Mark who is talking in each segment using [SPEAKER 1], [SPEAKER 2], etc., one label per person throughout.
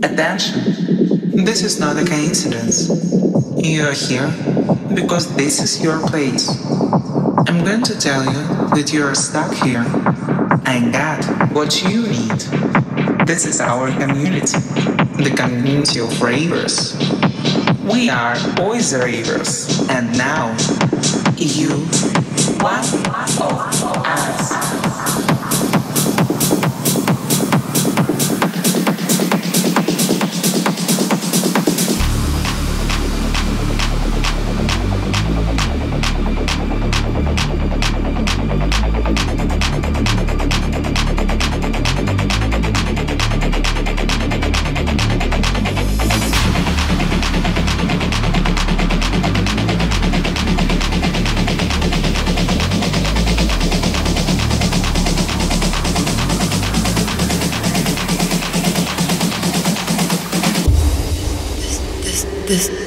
[SPEAKER 1] Attention! This is not a coincidence. You are here because this is your place. I'm going to tell you that you are stuck here. I got what you need. This is our community, the community of ravers. We are always ravers, and now you, one of us.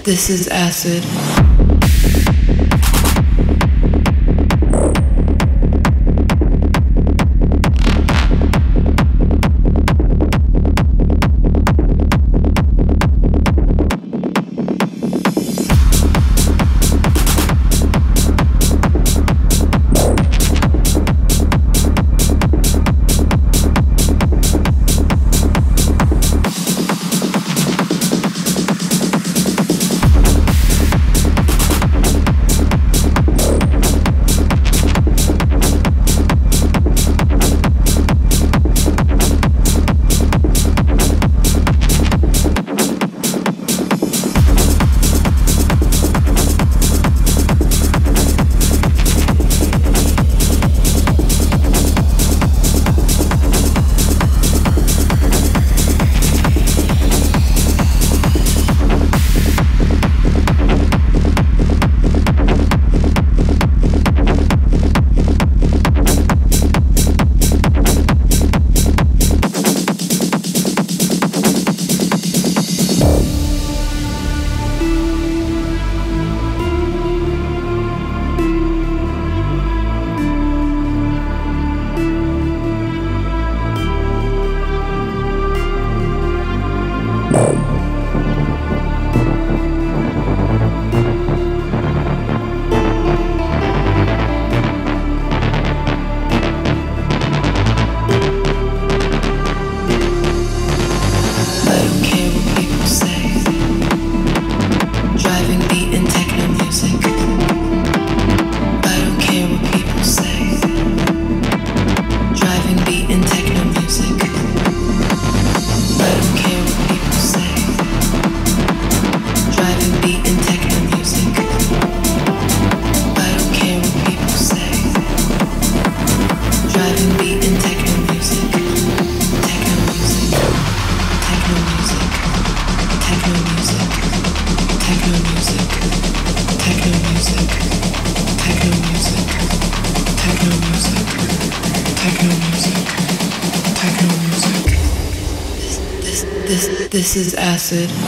[SPEAKER 2] This is acid. Acid.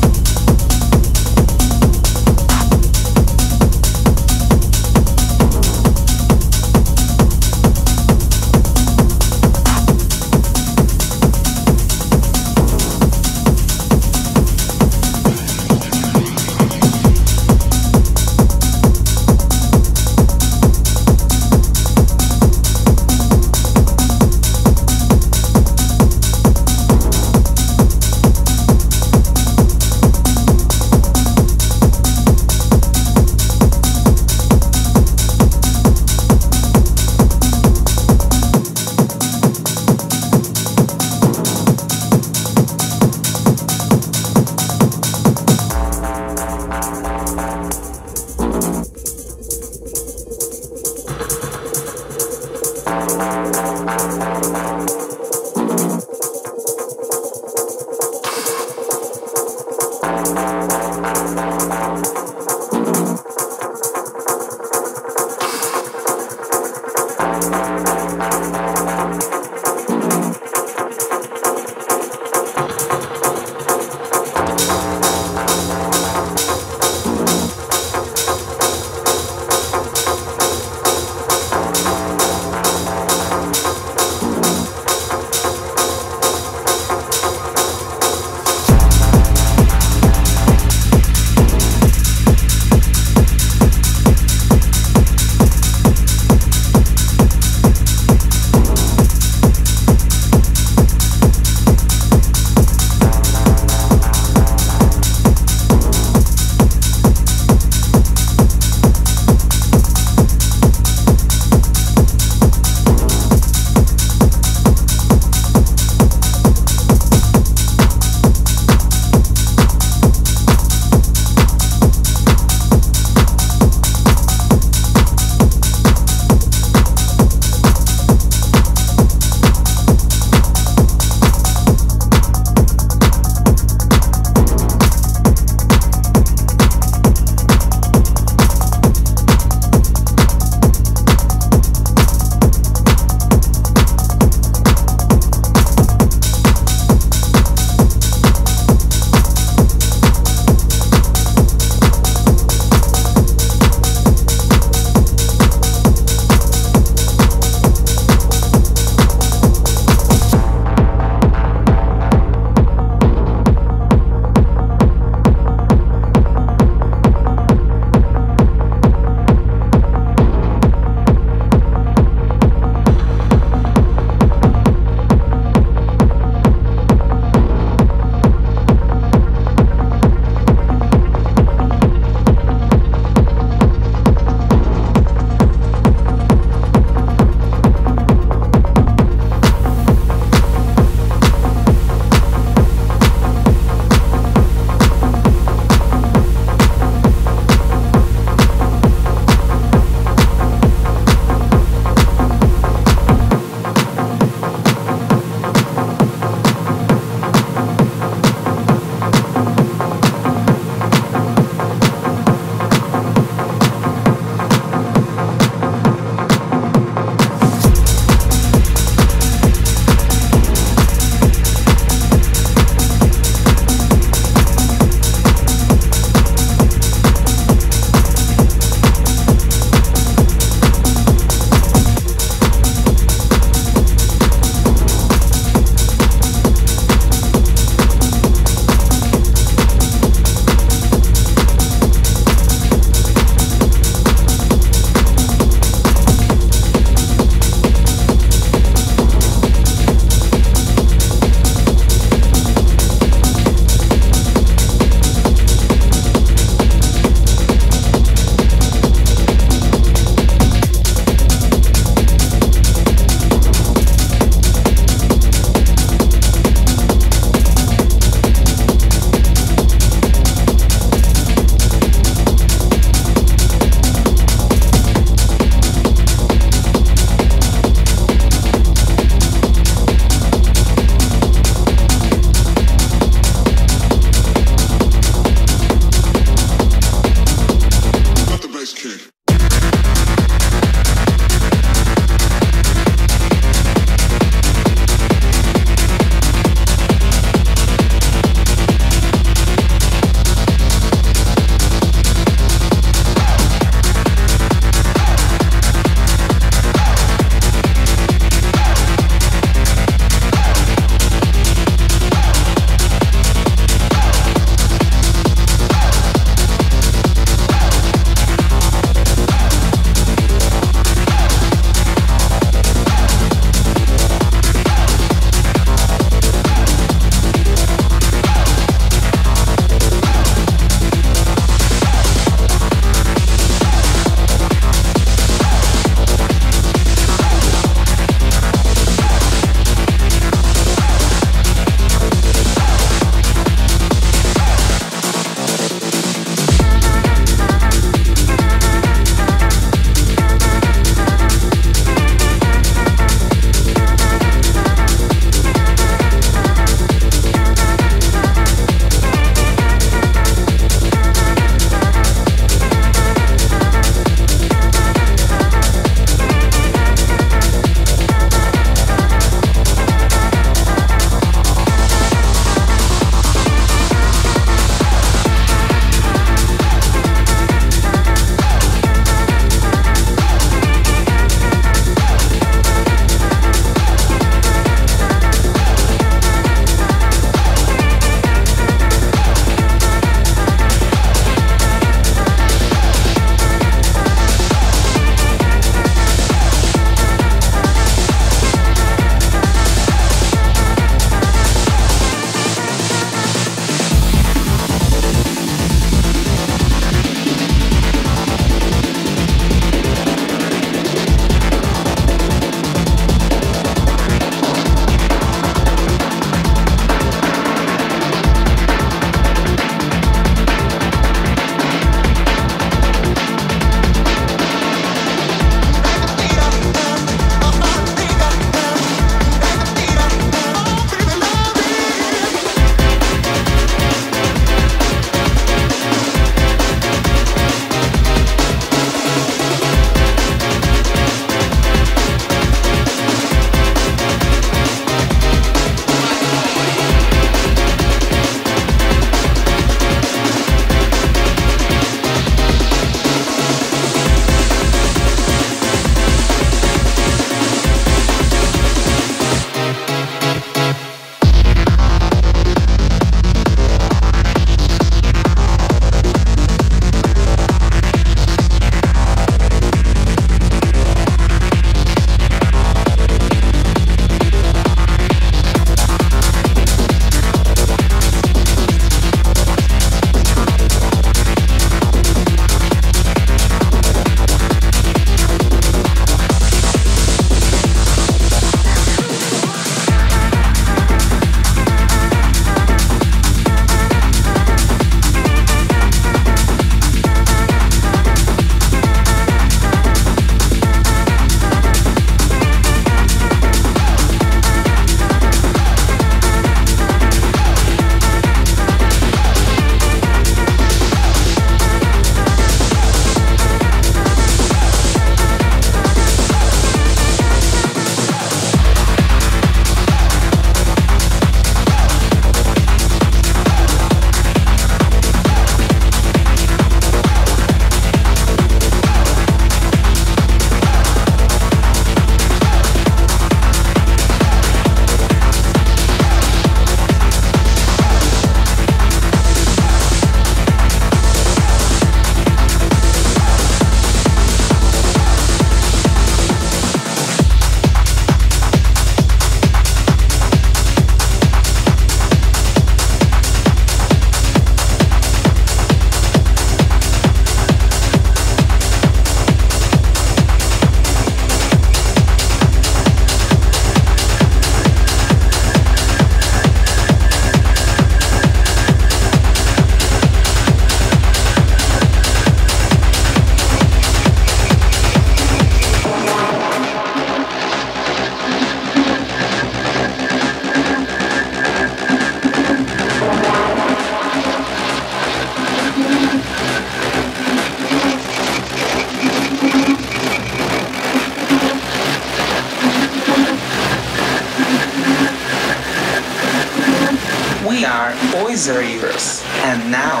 [SPEAKER 1] We are Oiza Ravers, and now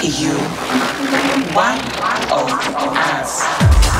[SPEAKER 1] you one of us.